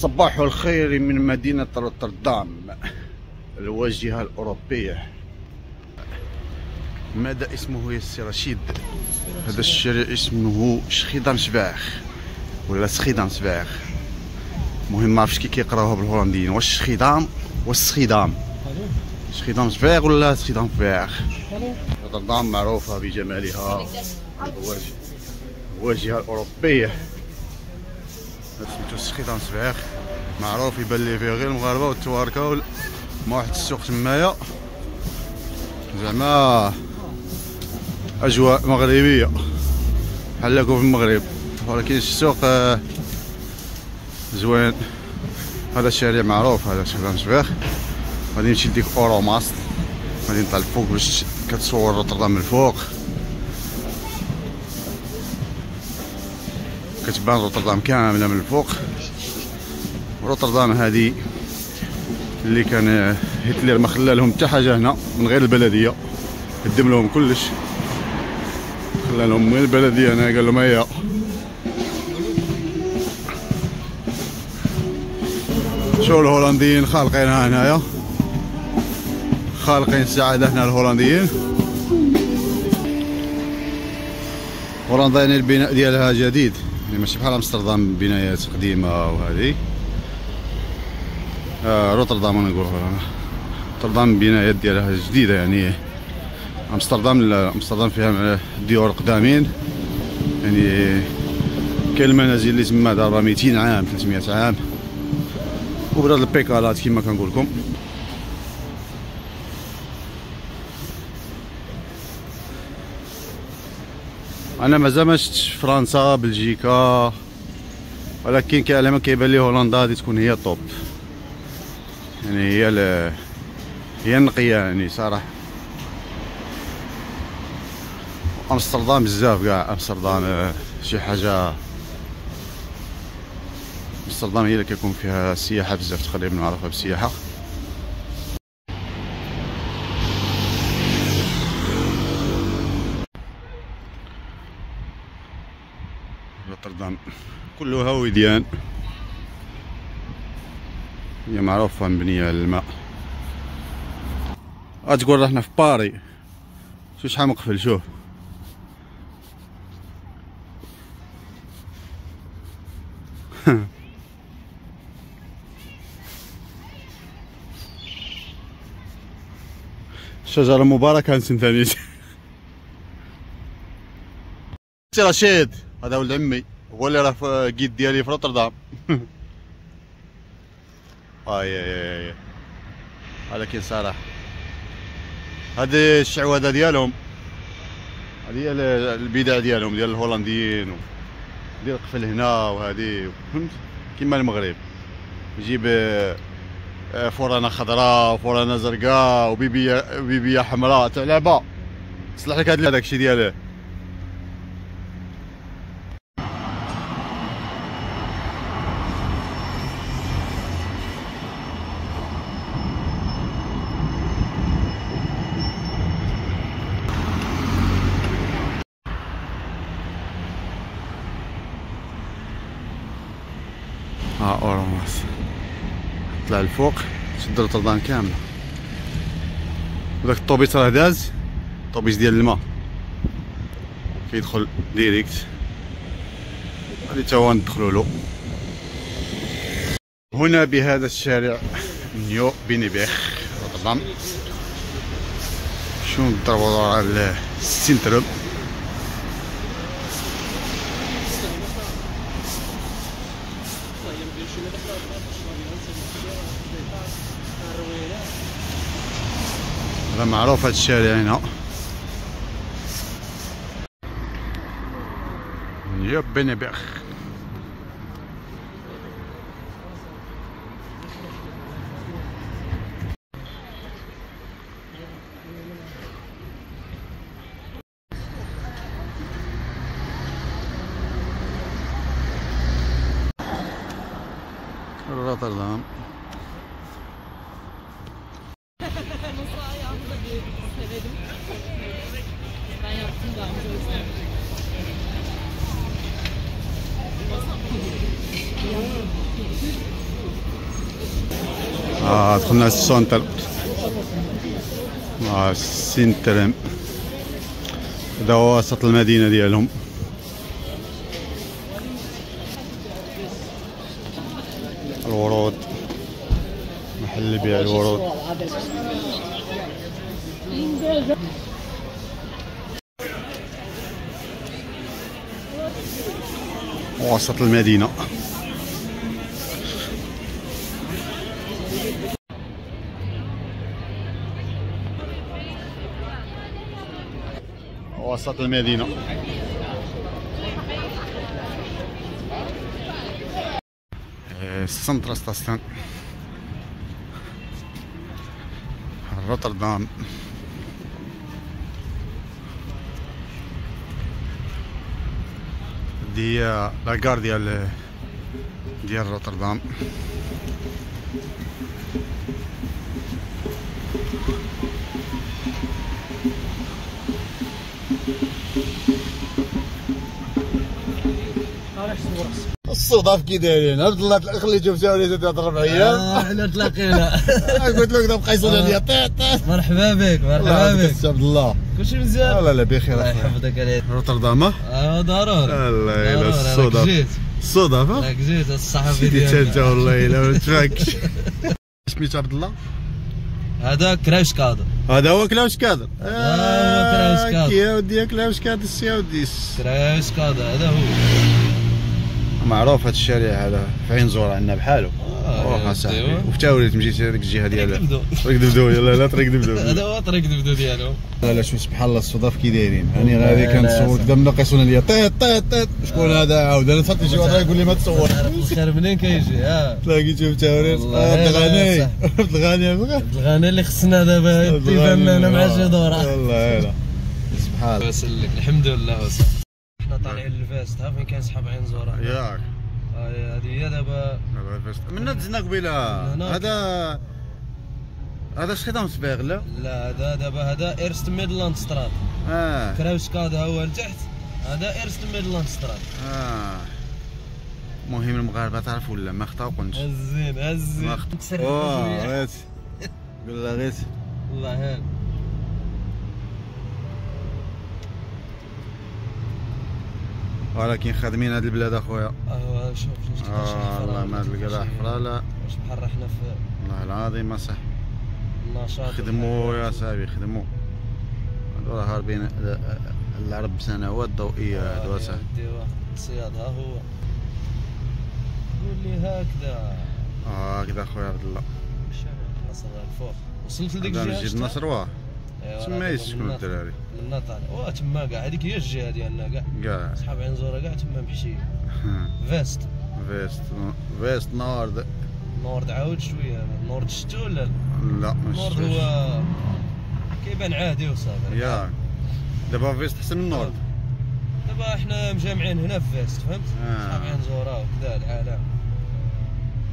صباح الخير من مدينة روتردام الواجهة الأوروبية. ماذا اسمه يا سي رشيد؟ هذا الشارع اسمه شخيدان شباخ ولا سخيدان شباخ المهم ما عرفتش كي كيقراوها بالهولنديين واش شخيدام واش سخيدام شخيدام شباخ ولا سخيدام شباخ روتردام معروفة بجمالها الواجهة الأوروبية. سميتو سخيطان صباح معروف يبان لي فيه غير المغاربة والتواركة ما واحد السوق تمايا. زعما أجواء مغربية. بحال في المغرب. ولكن السوق آه، زوين. هذا الشارع معروف هذا سخيطان صباح غادي نمشي لديك اوروماست غادي نطلع الفوق باش كتصور روتردام من الفوق. كتبان روتردام كاملة من الفوق. روتردام هذه اللي كان هتلر ما خلى لهم حتى حاجة هنا من غير البلدية. قدم لهم كلش. خلى لهم من البلدية هنا قال لهم هيا شو الهولنديين خالقينها هنايا؟ خالقين السعادة هنا الهولنديين. يعني البناء ديالها جديد. ماشي بحال أمستردام بنايات قديمة وهذه. آه روتردام أنا نقول روتردام بنايات ديالها جديدة يعني. أمستردام أمستردام فيها ديور قدامين. يعني كاين المنازل اللي تما دابا 200 عام 300 عام. وبلاد البيكالات كما كنقول لكم أنا مازال ما شفتش فرنسا بلجيكا ولكن كاع كيبان لي هولندا غادي تكون هي الطوب يعني هي ال هي النقية يعني صراحة. أمستردام بزاف كاع أمستردام آه، شي حاجة. أمستردام هي اللي كيكون فيها السياحة بزاف تقريبا معروفه بالسياحة. روتردام كلها وديان هي معروفة مبنية على الماء. غتقول رحنا في باري. شو شحال مقفل؟ شوف. شجرة مباركة ثاني سي رشيد هذا ولد عمي. هو اللي راه في كيد ديالي في روتردام. آي آي آي كاين صراحة هذه الشعوذة ديالهم هذه هي البدع ديالهم ديال الهولنديين ديال القفل هنا وهذه فهمت؟ كيما المغرب. يجيب آه، فورانا خضراء وفورانا زرقاء وبيبيه بيبية حمراء تاع لعبة. صلح لك هذا الشيء دياله ها اورماس طلع الفوق شد روتردام كاملة. وداك الطوبيس راه داز الطوبيس ديال الماء. كيدخل direct. غادي تا هو ندخلو له. هنا بهذا الشارع Nieuwe Binnenweg روتردام. شنو نضربو على ال centrum هذا معروف هذا الشارع هنا. يا o yüzden. آه دخلنا ال centre آه ال centrum هذا هو وسط المدينة ديالهم. محل بيع الورود وسط المدينة وسط المدينة إيه، Centraal Station روتردام. هادي la gare ديال ديال روتردام. الصدف كي دايرين. عبد الله خليتو في وليدو ثلاث أربع أيام إحنا تلاقينا قلت لك دابا قيصون ليا طيط مرحبا بك مرحبا بك. عبد الله. كلشي مزيان؟ لا لا بخير الله يحفظك عليك روتردام؟ آه ضروري. الله يلا الصدف. الصدف؟ راك جيت الصحفي سيدي ديالنا. تانتا والله إلا ما نتفاكش سميتو عبد الله؟ هذا كراش كادر. هذا هو كلاوش كادر. هو كلاوش كادر. كي يا ودي كلاوش كادر يا ودي. كراش كادر هذا هو. معروف هذا الشارع هذا في عين زور عندنا بحالو. آه، واخا صاحبي. ديوا. وفي تاوريت مشيت هذيك الجهة ديال طريق دبدو لا لا طريق دبدو. هذا هو طريق دبدو ديالو. لا شوف سبحان الله الصدف كي دايرين. يعني غادي لا، قدام ناقصون ليا. طيط طيط طيط. شكون هذا؟ عاود أنا صافي شي واحد يقول لي ما تصور. الخير منين كيجي؟ ها. تلاقي شوف تاوريت والله عبد الغني. عبد الغني عبد الغني. اللي خصنا دابا يبان لنا مع شي دوره والله سبحان الله. الحمد لله. وسلك إحنا طالعين للفاست ها فين كان سحاب عين زوره ياك. هذه هي دابا من دزنا قبيلة. هذا هذا خدام سباغ لا؟ لا هذا دابا هذا ايرست ميدلاند سترات آه. كراوسكاد هو لتحت هذا ايرست ميدلاند سترات آه. مهم المغاربة تعرف ولا ما خطاوكمش هزين هزين. ما خط- واه غيت قول غيت الله هان ولكن خادمين هاد البلاد اخويا. آه شوف شوف والله ما هاد القلاع حفره لا واش بحال إحنا في والله العظيم ما صح. النشاط خدموا يا صاحبي خدموا. هادو راه هاربين العرب سنوات ضوئية هادو صاحبي الصياد ها هو. قول هكذا. آه هكذا أخويا عبد الله. نصر الفوق. وصلت لديك الجهة شتا؟ النصر واه تما راه يسكنوا من الدراري من طالع واه تما كاع هذيك هي الجهة ديالنا كاع كاع صحاب عين زورة كاع تما محشي فيست. فيست فيست نورد. نورد عاود شوية. نورد شتو ولا؟ لا؟ لا ما نورد شفتوش. هو كيبان عادي وصافي. ياك دابا فيست أحسن من نورد. دابا إحنا مجامعين هنا في فيست فهمت؟ آه. صحاب عين زورة وكذا العالم.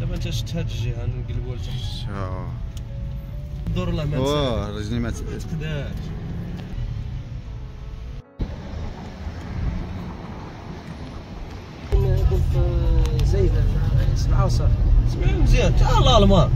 دابا أنت شت هاد الجهة نقلبوا لتحت. الدور الله ما واه رجلي ما تسالش تقداش قلت زيد سبعة وصفر سمعوا مزيان تعال الالمان ور-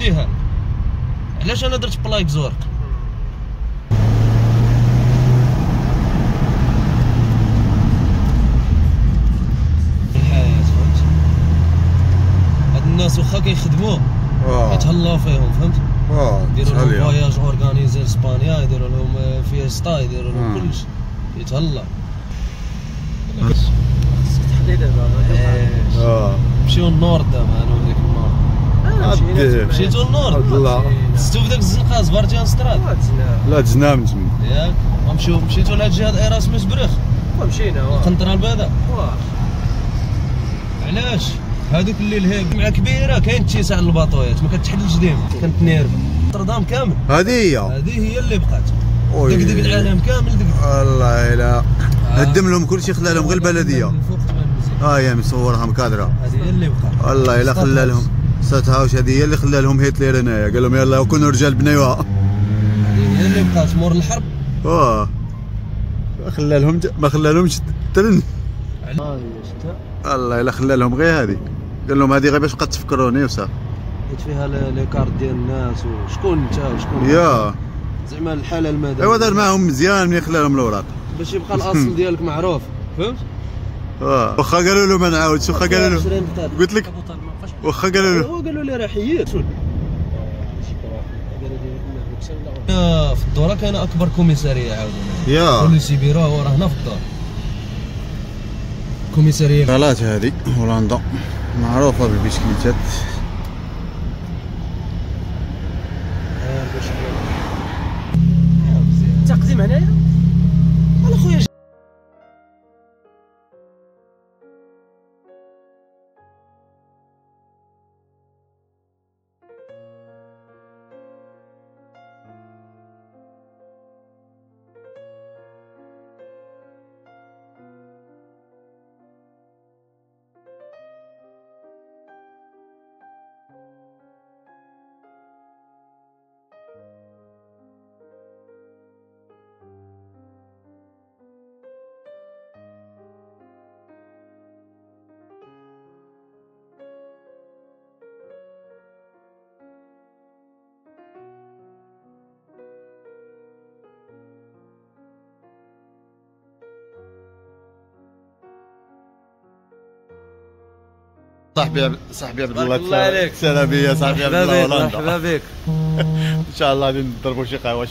يديها علاش أنا درت بلايك زورق الحياة فهمت؟ هاد الناس واخا كيخدموا واه يتهلاو فيهم فهمت؟ واه يديروا لهم. فواياج اورغانيزي لاسبانيا يديروا لهم آه، فيستا يديروا لهم آه. كلشي يتهلا تحديدا إيه. آه. نمشيو النور دابا أنا وياك. مشيتو للنور الله دزتو في داك الزنقه زبرتيان سترات لا دزنا من تما ياك ومشيو مشيتو لهاد الجهه ايراسموس بريخ ومشينا واه القنطره البيضاء علاش هذوك الليل هيك جمعه كبيره كاين اتساع الباطويات ما كتحلش ديما كانت نيرف نوتردام كامل هذه هي هذه هي اللي بقات أوي. دقدق العالم كامل دقدق الله لا هدم لهم كل شيء خلى لهم غير البلديه. ها هي مصورها مكادره هذه هي اللي بقات الله الا خلى لهم stadhuis هذه هي اللي خلى لهم هتلر هنايا. قال لهم يلا كونوا رجال بنيوها هذه هي اللي بقات مور الحرب. آه ما خلى لهم. ما خلى لهمش ترن. الله إلا خلى لهم غير هذه. قال لهم هذه غير باش بقى تفكروني وصافي. حيت فيها les cartes ديال الناس وشكون انت؟ وشكون؟ يا. زعما الحالة المدنية. أيوا دار معاهم مزيان ملي خلى لهم الاوراق باش يبقى الأصل ديالك معروف فهمت؟ واخا قالوا له ما نعاودش واخا قالوا له 20 بطاطا. قلت لك واخا قالوا له. قالوا لي راه حييت شنو آه، في الدورة كان أكبر كوميساريه عاود يا. كل سيبيرا هو راه هنا في الدار كوميسارية. غلات هذه هولندا. معروفة بالبسكليتات صاحبي صاحبي عبد الله الله عليك. سلامي يا صاحبي عبد الله مرحبا بك هولندا مرحبا بك إن شاء الله غادي نضربوا شي قهوة